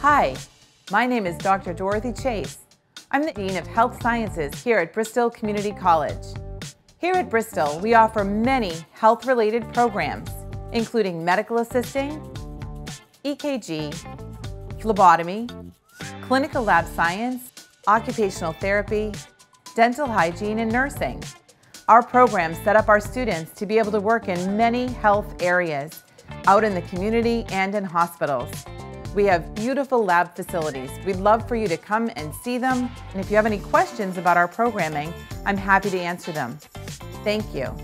Hi, my name is Dr. Dorothy Chase. I'm the Dean of Health Sciences here at Bristol Community College. Here at Bristol, we offer many health-related programs, including medical assisting, EKG, phlebotomy, clinical lab science, occupational therapy, dental hygiene, and nursing. Our programs set up our students to be able to work in many health areas, out in the community and in hospitals. We have beautiful lab facilities. We'd love for you to come and see them. And if you have any questions about our programming, I'm happy to answer them. Thank you.